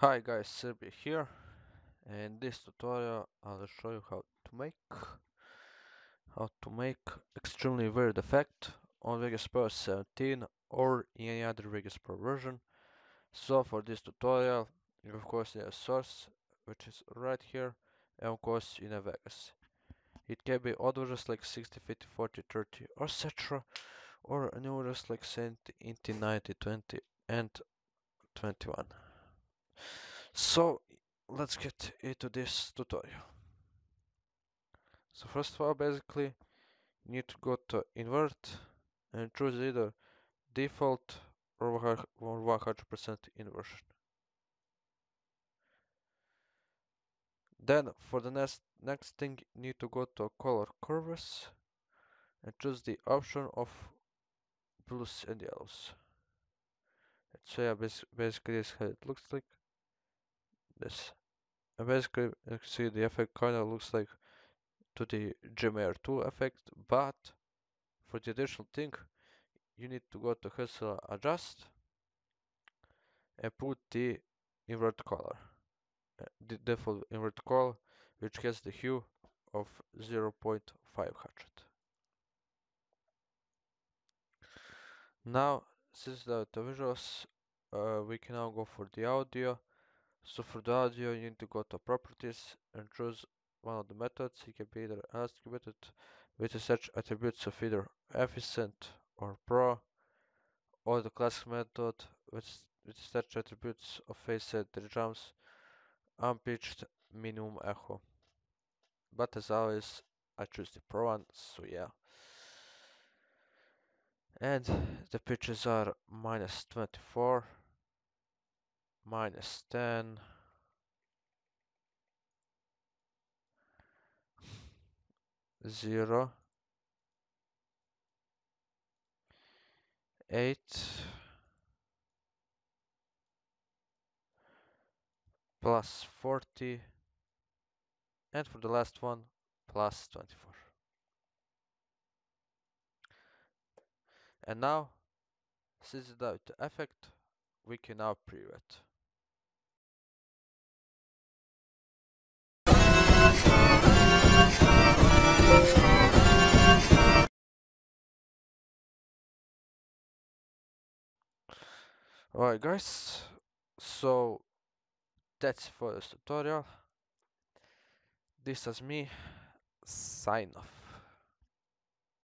Hi guys, Serbia here. In this tutorial I'll show you how to make how to make extremely weird effect on Vegas Pro 17 or any other Vegas Pro version. So for this tutorial you of course need a source which is right here and of course in a Vegas. It can be odd like 60, 50, 40, 30 or etc. or new like 70, 80, 90, 20 and 21. So let's get into this tutorial. So first of all basically you need to go to invert and choose either default or 100% inversion. Then for the next next thing you need to go to color curves and choose the option of blues and yellows. So yeah, basically this how it looks like this. And basically, you can see the effect kind of looks like to the G Major 2 effect, but for the additional thing, you need to go to Hassel Adjust and put the invert color, uh, the default invert color, which has the hue of 0.500. Now, since the, the visuals, uh, we can now go for the audio so for the audio, you need to go to properties and choose one of the methods. It can be either method with the stretch attributes of either efficient or pro, or the classic method with, with stretch attributes of set drums, unpitched, minimum echo. But as always, I choose the pro one, so yeah. And the pitches are minus 24 minus 10 0 8 plus 40 and for the last one plus 24 and now since the effect we can now preview it Alright guys, so that's for this tutorial. This is me, sign off.